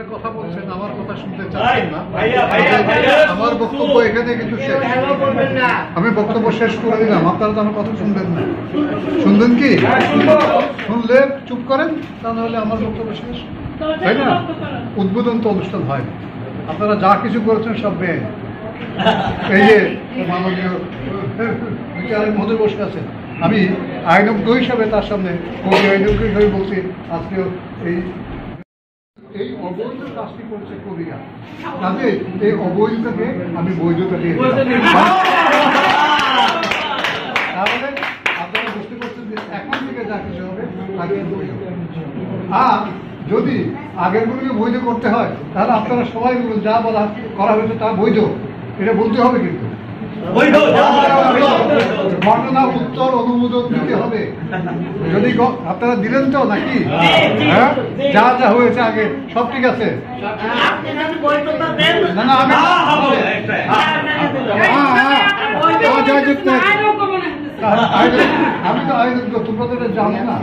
একটা কথা বলছেন আমার কথা শুনতে চাচ্ছেন না। আমার বক্তব্য এখানে কিন্তু শেষ। আমি বক্তব্য শেষ করে দিলাম আপনারা তো আমার কথা শুনবেন না। শুনবেন কি? শুনলে চুপ করেন তা নাহলে আমার বক্তব্য শেষ। তাই না? উদ্বোধন তো অনুষ্ঠান হয়। না আপনারা যা কিছু করেছেন সব বেআইন। এই যে মাননীয় বিচারের মধ্যে বসে আছেন। আমি আইনজ্ঞ হিসাবে তার সামনে কবি আইনজ্ঞ হিসাবে বলছি আজকেও এই এই অবৈধ কাজটি করছে কোরিয়া। কাজে এই অবৈধতাকে আমি বৈধতা দিয়ে তাহলে আপনারা বুঝতে পারছেন যে এখন থেকে যা কিছু হবে বৈধ আর যদি আগের গুলোকে বৈধ করতে হয় তাহলে আপনারা সবাই যা বলা করা হয়েছে তা বৈধ। এটা বলতে হবে কিন্তু। ঘটনা উত্তর অনুমোদন দিতে হবে। যদি আপনারা দিলেন তো নাকি? হ্যাঁ? যা যা হয়েছে আগে সব ঠিক আছে? হ্যাঁ। হ্যাঁ, আমি তো আইনজ্ঞ তোমরা না।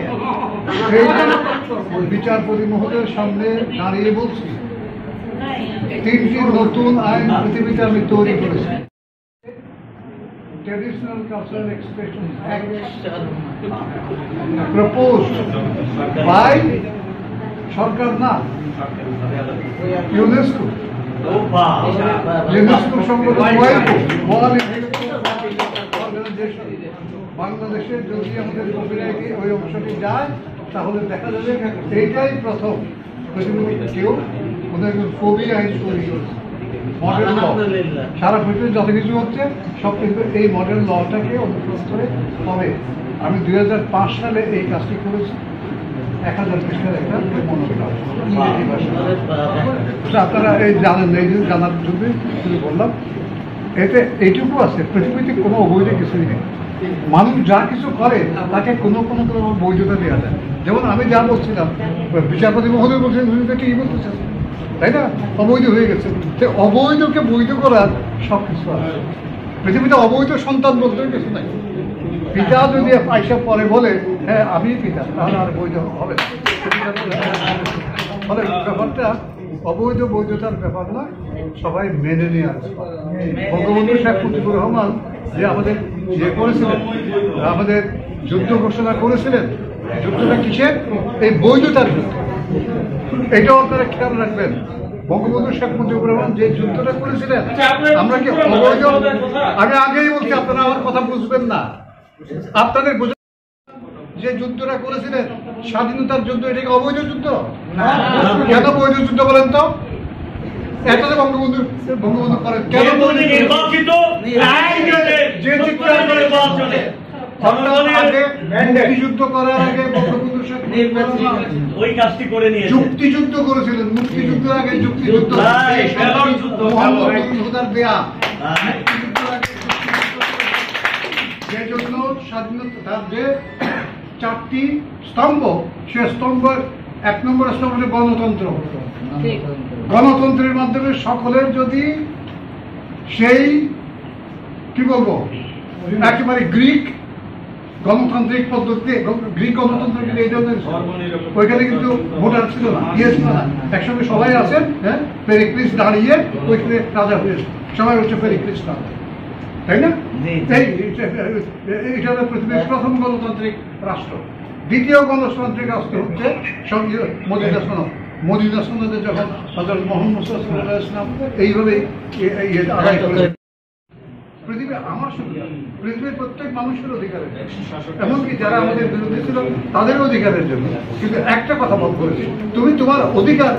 বিচারপতি মহোদয়ের সামনে দাঁড়িয়ে বলছি তিনটি নতুন আইন পৃথিবীতে আমি তৈরি করেছি। Traditional cultural expression propose by সরকার না ইউনেস্কো ও বাহ। ইউনেস্কো সংগঠন ওয়াইপো ওয়ার্ল্ড অর্গানাইজেশন বাংলাদেশে যদি আমাদের কপিরাইটে ওই অংশটি যায় তাহলে দেখা যাবে এইটাই প্রথম। কেউ ওদের কবি আইন তৈরি করেছে মডেল ল সারা পৃথিবীর যত কিছু হচ্ছে সব কিন্তু এই মডেল লটাকে অনুসরণ করে হবে। আমি দুই হাজার পাঁচ সালে এই কাজটি করেছি। এক হাজার পৃষ্ঠার একটা ইংরেজি আপনারা এই জানেন এই যে জানার জন্য শুরু করলাম এতে এইটুকু আছে পৃথিবীতে কোনো অবৈধ কিছুই নেই। মানুষ যা কিছু করে তাকে কোনো কোনো বৈধতা দেওয়া যায়। যেমন আমি যা বলছিলাম বিচারপতি মহোদয় বলছেন ঠিকই বলতেছেন তাই না? অবৈধ হয়ে গেছে। সে অবৈধকে বৈধ করার সব কিছু আছে। পৃথিবীতে অবৈধ সন্তান বলতে কিছু নাই। পিতা যদি পয়সা পরে বলে হ্যাঁ আমি পিতা, তাহলে আর বৈধ হবে ফলে ব্যাপারটা অবৈধ বৈধতার ব্যাপার না, সবাই মেনে নিয়ে আসবে বঙ্গবন্ধু শেখ মুজিবুর রহমান যে আমাদের ইয়ে করেছিলেন, আমাদের যুদ্ধ ঘোষণা করেছিলেন যুদ্ধটা কিসের? এই বৈধতার যুদ্ধ। এটাও আপনারা খেয়াল রাখবেন। বঙ্গবন্ধু শেখ মুজিবুর রহমান যে যুদ্ধটা করেছিলেন আমরা কি অবৈধ? আমি আগেই বলছি আপনারা আমার কথা বুঝবেন না। আপনাদের যে যুদ্ধটা করেছিলেন স্বাধীনতার যুদ্ধ এটা কি অবৈধ যুদ্ধ? কেন বৈধ যুদ্ধ বলেন তো? এটা তো বঙ্গবন্ধু বঙ্গবন্ধু করেন। কেন যে চিৎকার করে মুক্তিযুদ্ধ করার আগে ওই কাজটি করে যুক্তিযুদ্ধ করেছিলেন মুক্তিযুদ্ধের আগে যুক্তিযুদ্ধ। মোহাম্মদ দেয়া। স্বাধীনতা তার যে চারটি স্তম্ভ সে স্তম্ভ এক নম্বর স্তম্ভ হচ্ছে গণতন্ত্র। গণতন্ত্রের মাধ্যমে সকলের যদি সেই কি বলব একেবারে গ্রিক গণতান্ত্রিক পদ্ধতিতে গ্রিক গণতন্ত্র এই ধরনের ওইখানে কিন্তু ভোটার ছিল না। ইয়ে ছিল না। একসঙ্গে সবাই আছেন হ্যাঁ? পেরিক্লিস দাঁড়িয়ে ওইখানে রাজা হয়েছে। সবাই হচ্ছে পেরিক্লিস রাজা। তাই না? এটা হলো পৃথিবীর প্রথম গণতান্ত্রিক রাষ্ট্র। দ্বিতীয় গণতান্ত্রিক রাষ্ট্র হচ্ছে সঙ্গে মদিনা সনদ। মদিনা সনদে যখন হজরত মোহাম্মদ ইসলাম এইভাবে আদায় করে পৃথিবী আমার সুবিধা। পৃথিবীর প্রত্যেক মানুষের অধিকারের জন্য। এমনকি যারা আমাদের বিরোধী ছিল তাদের অধিকারের জন্য। কিন্তু একটা কথা বল করেছি তুমি তোমার অধিকার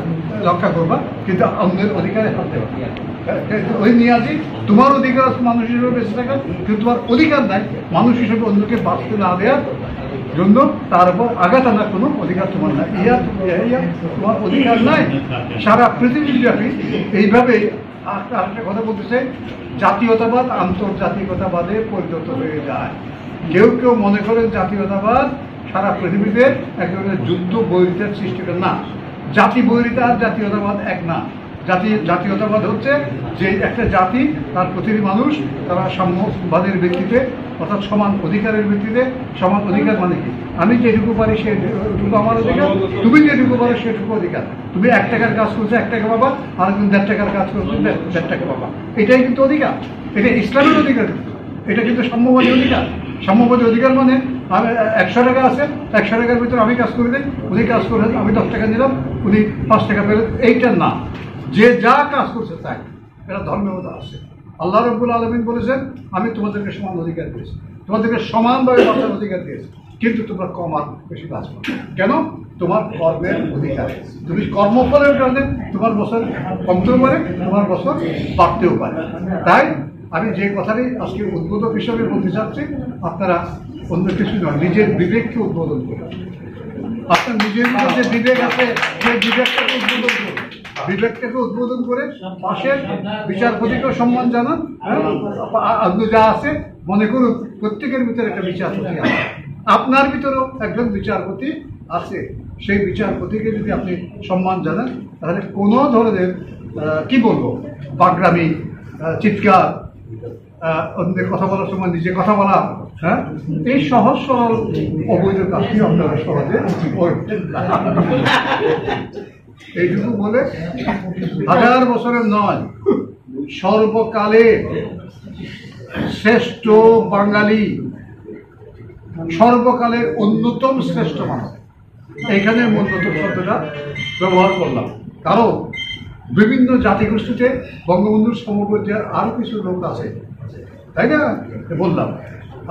রক্ষা করবা কিন্তু অন্যের অধিকারে হাত দেবা ওই নিয়াজি তোমার অধিকার আছে মানুষ হিসেবে বেঁচে থাকার কিন্তু তোমার অধিকার নাই মানুষ হিসেবে অন্যকে বাঁচতে না দেওয়ার জন্য তার উপর আঘাত আনার কোনো অধিকার তোমার নাই। ইয়া ইয়া তোমার অধিকার নাই। সারা পৃথিবীব্যাপী এইভাবে আর আস্তে কথা বলতেছে, জাতীয়তাবাদ আন্তর্জাতিকতাবাদে পরিণত হয়ে যায়। কেউ কেউ মনে করেন জাতীয়তাবাদ সারা পৃথিবীতে এক ধরনের যুদ্ধ বৈরিতার সৃষ্টি করে না। জাতি বৈরিতা আর জাতীয়তাবাদ এক না। জাতি, জাতীয়তাবাদ হচ্ছে যে একটা জাতি, তার প্রতিটি মানুষ তারা সাম্যবাদের ভিত্তিতে অর্থাৎ সমান অধিকারের ভিত্তিতে সমান অধিকার মানে কি? আমি যেটুকু পারি সেটুকু আমার অধিকার তুমি যেটুকু পারো সেটুকু অধিকার। তুমি এক টাকার কাজ করছ এক টাকা পাবা আর একজন দেড় টাকার কাজ করছ দেড় টাকা পাবা। এটাই কিন্তু অধিকার। এটা ইসলামের অধিকার। এটা কিন্তু সাম্যবাদী অধিকার। সাম্যবাদী অধিকার মানে আমি একশো টাকা আছে একশো টাকার ভিতরে আমি কাজ করে দিই উনি কাজ করে আমি দশ টাকা দিলাম উনি পাঁচ টাকা পেলেন। এইটার না। যে যা কাজ করছে তাই। এটা ধর্মের মধ্যে আছে আল্লাহ রব্বুল আলমিন বলেছেন, আমি তোমাদেরকে সমান অধিকার দিয়েছি। তোমাদেরকে সমানভাবে বাঁচার অধিকার দিয়েছি। কিন্তু তোমরা কম আর বেশি বাঁচবো। কেন? তোমার কর্মের অধিকার। তুমি কর্মফলের কারণে তোমার বছর কমতেও পারে, তোমার বছর বাড়তেও পারে। তাই আমি যে কথাটি আজকে উদ্বোধক হিসাবে বলতে চাচ্ছি, আপনারা অন্য কিছু নয়, নিজের বিবেককে উদ্বোধন করুন। আপনার নিজের যে বিবেক আছে, সেই বিবেকটাকে উদ্বোধন করুন। বিবেকটাকে উদ্বোধন করে পাশের বিচারপতিকেও সম্মান জানান হ্যাঁ? আ- আ- যা আছে মনে করুন প্রত্যেকের ভিতরে একটা বিচারপতি আছে আপনার ভিতরেও একজন বিচারপতি আছে সেই বিচারপতিকে যদি আপনি সম্মান জানান তাহলে কোনো ধরনের কি বলব বাগরামি চিৎকার আহ, অন্যের কথা বলার সময় নিজে কথা বলা হ্যাঁ এই সহজ সরল অবৈধ কাজটি আপনারা সহজে। এইটুকু বলে, হাজার বছরের নয়, সর্বকালে শ্রেষ্ঠ বাঙালি, সর্বকালের অন্যতম শ্রেষ্ঠ মানব এইখানে অন্যতম শব্দটা ব্যবহার করলাম। কারণ বিভিন্ন জাতিগোষ্ঠীতে বঙ্গবন্ধুর সমবর্তী আরও কিছু লোক আছে, তাই না? বললাম।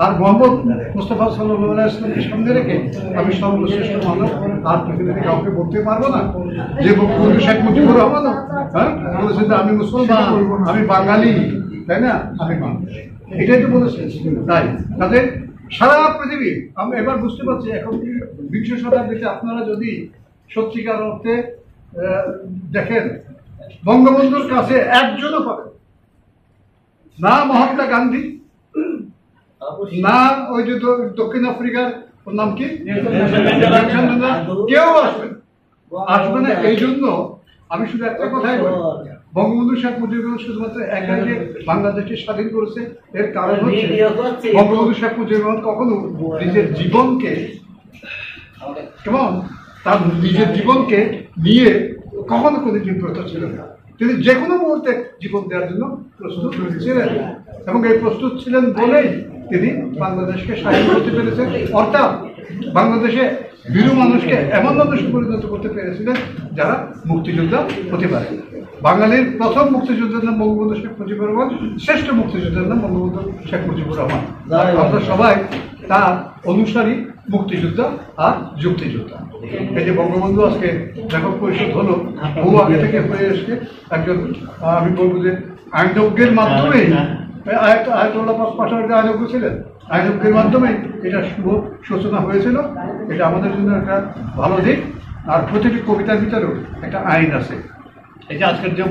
আর মোহাম্মদ মুস্তফা সাল্লাহ সামনে রেখে আমি সর্বশ্রেষ্ঠ মানব আর পৃথিবীতে কাউকে বলতে পারব না। যে বঙ্গবন্ধু শেখ মুজিবুর রহমান হ্যাঁ? যে আমি মুসলমান, আমি বাঙালি, তাই না? আমি মানুষ এটাই তো বলেছে। তাই। তাদের সারা পৃথিবী আমরা এবার বুঝতে পারছি, এখন বিংশ শতাব্দীতে আপনারা যদি সত্যিকার অর্থে দেখেন, বঙ্গবন্ধুর কাছে একজনও পাবেন না মহাত্মা গান্ধী না ওই যে দক্ষিণ আফ্রিকার ওর নাম কি? কেউ আসবে আসবে না এই জন্য আমি শুধু একটা কথাই বলি। বঙ্গবন্ধু শেখ মুজিবুর শুধুমাত্র একাই যে বাংলাদেশকে স্বাধীন করেছে এর কারণ হচ্ছে বঙ্গবন্ধু শেখ মুজিবুর কখনো নিজের জীবনকে এবং তার নিজের জীবনকে নিয়ে কখনো কোনো প্রস্তুত ছিলেন না। তিনি যে কোনো মুহূর্তে জীবন দেওয়ার জন্য প্রস্তুত ছিলেন। এবং এই প্রস্তুত ছিলেন বলেই তিনি বাংলাদেশকে স্বাধীন করতে পেরেছেন অর্থাৎ বাংলাদেশে বীরু মানুষকে এমন মানুষে পরিণত করতে পেরেছিলেন যারা মুক্তিযোদ্ধা হতে পারে। বাঙালির প্রথম মুক্তিযোদ্ধার নাম বঙ্গবন্ধু শেখ মুজিবুর রহমান শ্রেষ্ঠ মুক্তিযোদ্ধার নাম বঙ্গবন্ধু শেখ মুজিবুর রহমান। আমরা সবাই তার অনুসারী মুক্তিযোদ্ধা আর যুক্তিযোদ্ধা। এই যে বঙ্গবন্ধু আজকে লেখক পরিষদ হলো বহু আগে থেকে হয়ে এসছে। একজন আমি বলব যে আইনজ্ঞের মাধ্যমে আয়তুল্লাহ যে আইনজ্ঞ ছিলেন আইনজ্ঞের মাধ্যমে এটা শুভ সূচনা হয়েছিল। এটা আমাদের জন্য একটা ভালো দিক। আর প্রতিটি কবিতার ভিতরেও একটা আইন আছে। এই যে আজকের যে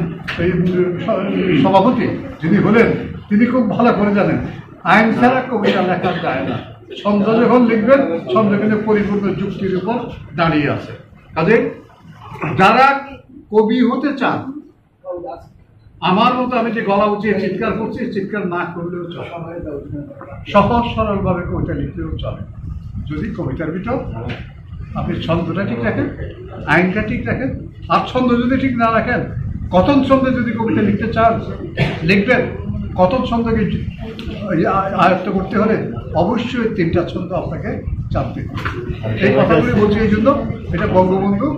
সভাপতি যিনি হলেন, তিনি খুব ভালো করে জানেন, আইন ছাড়া কবিতা লেখা যায় না। ছন্দ যখন লিখবেন ছন্দ কিন্তু পরিপূর্ণ যুক্তির উপর দাঁড়িয়ে আছে। কাজে যারা কবি হতে চান আমার মতো আমি যে গলা উঁচিয়ে চিৎকার করছি, চিৎকার না করলেও চলে সহজ সরল ভাবে কবিতা লিখলেও চলে। যদি কবিতার ভিতর আপনি ছন্দটা ঠিক রাখেন, আইনটা ঠিক রাখেন, আর ছন্দ যদি ঠিক না রাখেন, কথন ছন্দে যদি কবিতা লিখতে চান, লিখবেন। কথন ছন্দকে আয়ত্ত করতে হলে অবশ্যই তিনটা ছন্দ আপনাকে হবে। এই কথাগুলি বলছি এই জন্য। এটা বঙ্গবন্ধু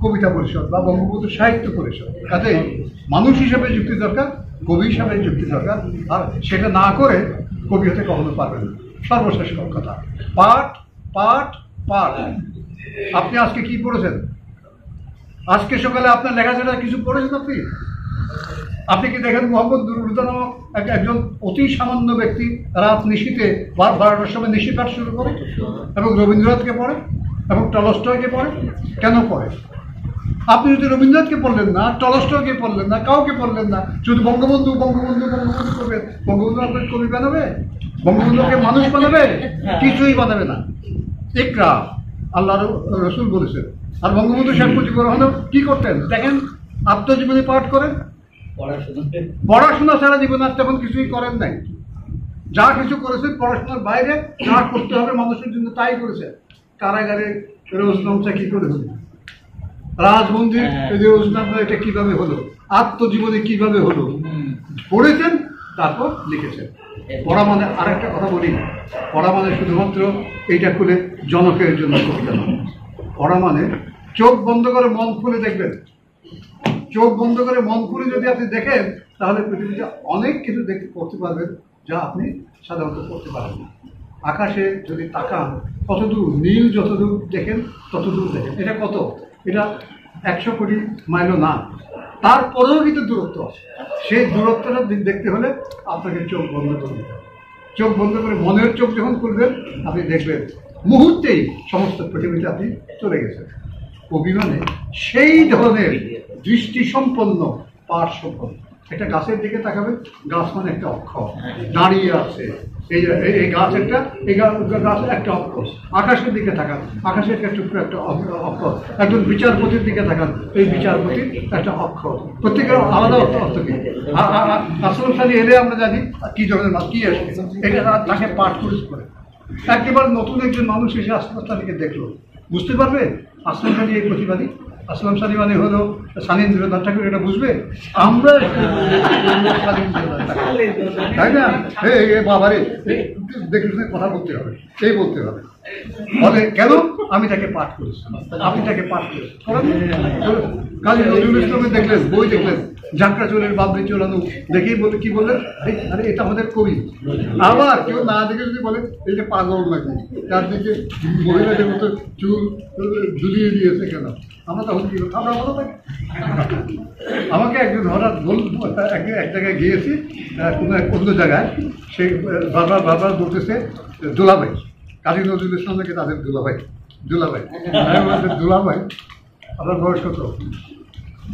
কবিতা পরিষদ বা বঙ্গবন্ধু সাহিত্য পরিষদ। কাজেই মানুষ হিসাবে যুক্তি দরকার, কবি হিসাবে যুক্তি দরকার। আর সেটা না করে কবি হতে কখনো পারবেন না। সর্বশেষ কথা। পাঠ পাঠ পাঠ। আপনি আজকে কি পড়েছেন? আজকে সকালে আপনার লেখাপড়া কিছু পড়েছেন আপনি? আপনি কি দেখেন মোহাম্মদ এক- একজন অতি সামান্য ব্যক্তি, রাত নিশীতে বার বারোটার সময় নিশি পাঠ শুরু করে এবং রবীন্দ্রনাথকে পড়ে এবং টলস্টয়কে পড়ে। কেন পড়ে? আপনি যদি রবীন্দ্রনাথকে পড়লেন না টলস্টয়কে পড়লেন না কাউকে পড়লেন না শুধু বঙ্গবন্ধু বঙ্গবন্ধু বঙ্গবন্ধু করবেন বঙ্গবন্ধু আপনার কবি বানাবে? বঙ্গবন্ধুকে মানুষ বানাবে? কিছুই বানাবে না। ইকরা আল্লাহ রসুল বলেছেন। আর বঙ্গবন্ধু শেখ মুজিবুর রহমান কি করতেন? দেখেন আত্মজীবনী পাঠ করেন। পড়াশোনা। ছাড়া জীবনে আর তেমন কিছুই করেন নাই। যা কিছু করেছেন পড়াশোনার বাইরে যা করতে হবে মানুষের জন্য তাই করেছেন। কারাগারে রোজনামটা কি করে হলো? রাজমন্দির হ্যাঁ। এই যে রোজনামটা এটা কীভাবে হলো? আত্মজীবনী কীভাবে হলো? পড়েছেন তারপর লিখেছেন। পড়া মানে আর একটা কথা বলি পড়া মানে শুধুমাত্র এইটা খুলে জনকের জন্য কবিতা নয়। পড়া মানে চোখ বন্ধ করে মন খুলে দেখবেন। চোখ বন্ধ করে মন খুলে যদি আপনি দেখেন তাহলে পৃথিবীতে অনেক কিছু দেখতে করতে পারবেন যা আপনি সাধারণত করতে পারেন না। আকাশে যদি তাকান কতদূর নীল যতদূর দেখেন ততদূর দেখেন। এটা কত? এটা একশো কোটি মাইলও না। তারপরেও কিন্তু দূরত্ব আছে। সেই দূরত্বটা দেখতে হলে আপনাকে চোখ বন্ধ করে চোখ বন্ধ করে মনের চোখ যখন খুলবেন, আপনি দেখবেন মুহূর্তেই সমস্ত পৃথিবীতে আপনি চলে গেছেন। অভিমানে সেই ধরনের দৃষ্টি সম্পন্ন পাঠ সম্পন্ন একটা গাছের দিকে তাকাবেন, গাছ মানে একটা অক্ষর। দাঁড়িয়ে আছে। এই যে- এই- গাছ একটা একটা অক্ষর। দিকে আকাশের একটা অক্ষর। বিচারপতির দিকে তাকান। এই বিচারপতির একটা অক্ষর। প্রত্যেকের আলাদা অর্থ অর্থ কি? আ- আ- আ- আসলাম সালি এলে আমরা জানি কি মাছ কি আসবে এটা তাকে পাঠ করে একেবারে নতুন একজন মানুষ এসে আসলাম সালিকে দেখল। বুঝতে পারবে? আসলাম সালি এই প্রতিবাদী? আসলাম সানি মানে হলো সানীন্দ্রনাথ ঠাকুর এটা বুঝবে? আমরা তাই না? বাবারে দেখে শুনে কথা বলতে হবে সেই বলতে হবে। বলে, কেন? আমি তাকে পাঠ করেছি। আপনি তাকে পাঠ করেছেন। কাজী নজরুল ইসলামে দেখলেন, বই দেখলেন যাত্রা চলের বাবরি চলানো দেখেই বলে, কি বললেন? আরে এটা আমাদের কবি। আবার কেউ না দেখে যদি বলে এটা পাগল নাকি চারদিকে মহিলাদের মতো চুল ঝুলিয়ে দিয়েছে কেন? আমরা তখন কি? আমরা বলো থাকি আমাকে একজন হঠাৎ বল, এক জায়গায় গিয়েছি কোনো এক অন্য জায়গায়, সে বারবার বারবার বলতেছে দুলাভাই কাজী নজরুল ইসলাম থেকে তাদের দুলাভাই। দুলাভাই। দুলাভাই আপনার বয়স কত?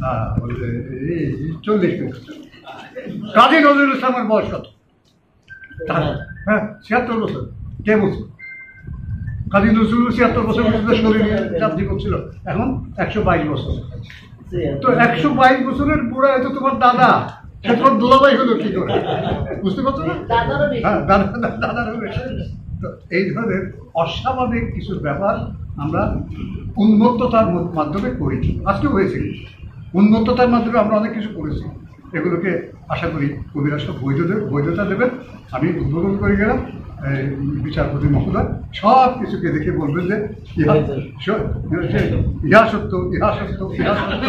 না বলছে এই চল্লিশ কাজী নজরুল ইসলামের বয়স কত? হ্যাঁ ছিয়াত্তর বছর। কে বলছে? কাজী নজরুল ছিয়াত্তর বছর শরীর চাপ জীবন ছিল এখন একশো বাইশ বছর। তো একশো বাইশ বছরের বুড়া হয়তো তোমার দাদা। সে তোমার দুলাভাই হলো কি করে? বুঝতে পারছ না? দাদারও। হ্যাঁ দাদা দাদারও বেশি। তো এই ধরনের অস্বাভাবিক কিছু ব্যাপার আমরা উন্মত্ততার মাধ্যমে করি আজকেও হয়েছে। উন্মত্ততার মাধ্যমে আমরা অনেক কিছু করেছি। এগুলোকে আশা করি কবিরা সব বৈধ দেবে বৈধতা দেবেন। আমি উদ্বোধন করে গেলাম। বিচারপতি মহোদয় সব কিছুকে দেখে বলবেন যে ইহা স- যে ইহা সত্য ইহা সত্য ইহা সত্য।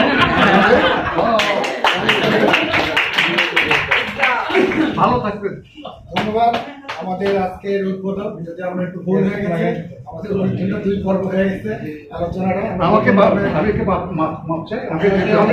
ভালো থাকবেন। ধন্যবাদ। আমাদের আজকের উদ্বোধন যদি আমরা একটু ভুল হয়ে গেছে? আমাদের অনুষ্ঠানটা দুই পর্ব হয়ে গেছে। আলোচনাটা আমাকে আমি একটু মাপ চাই। আমি